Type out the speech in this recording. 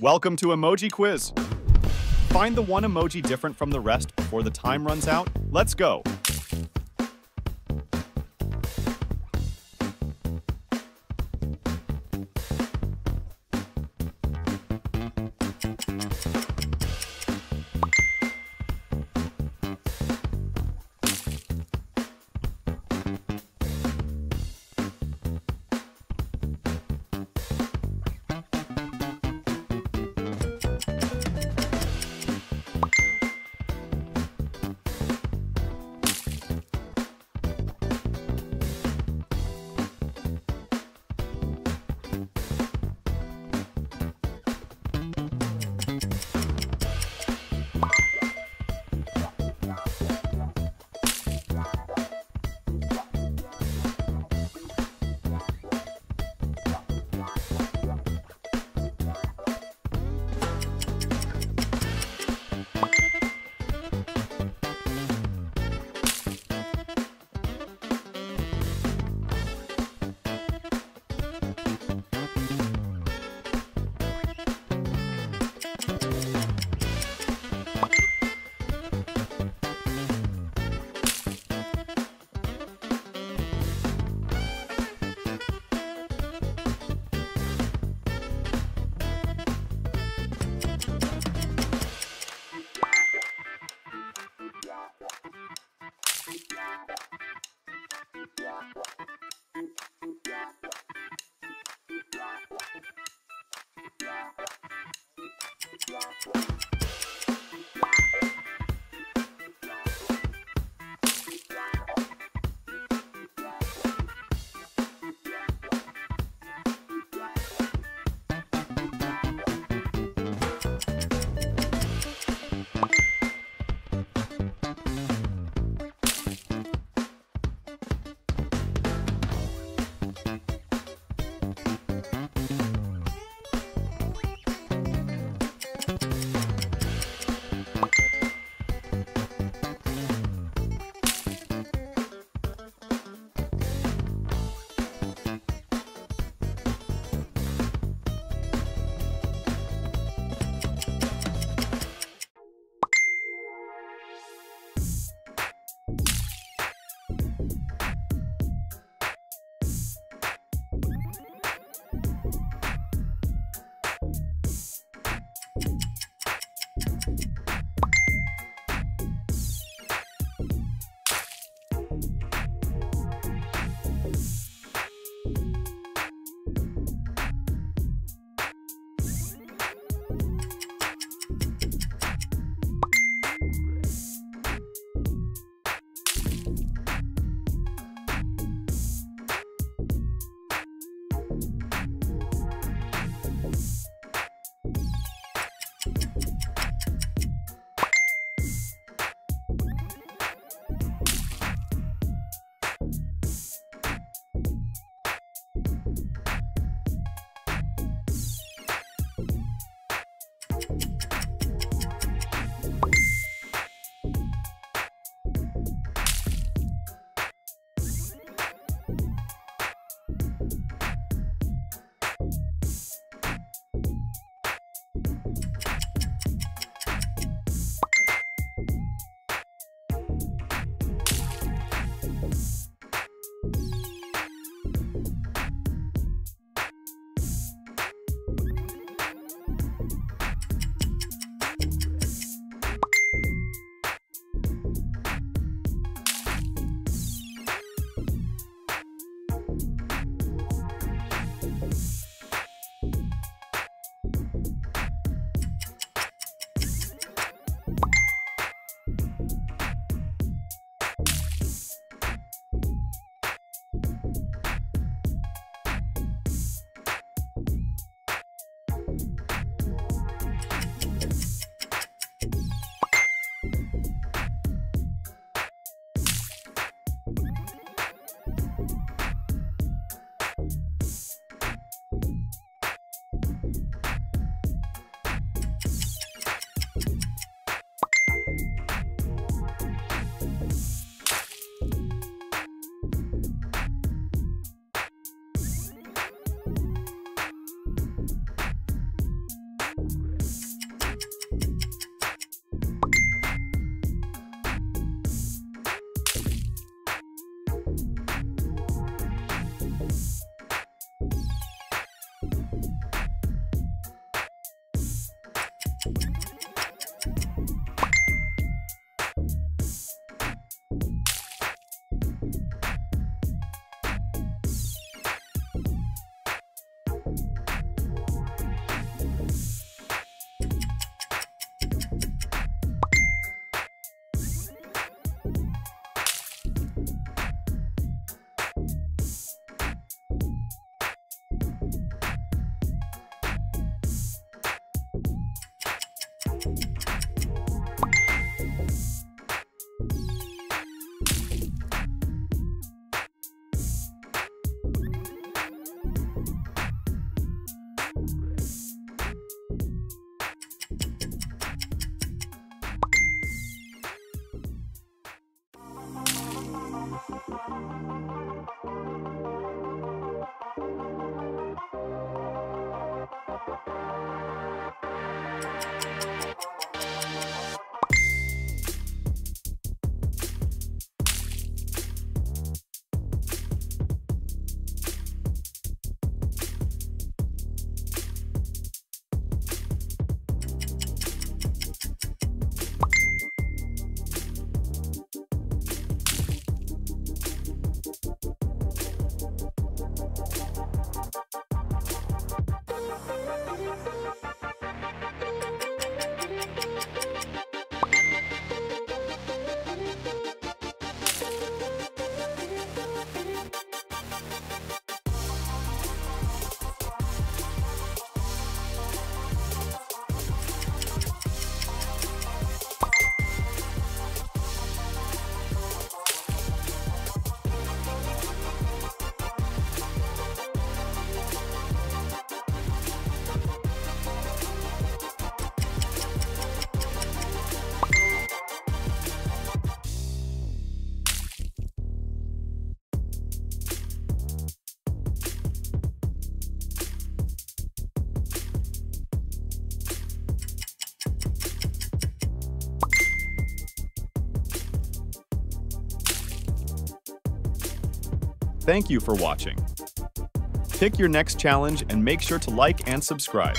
Welcome to Emoji Quiz. Find the one emoji different from the rest before the time runs out. Let's go. Thank you for watching. Pick your next challenge and make sure to like and subscribe.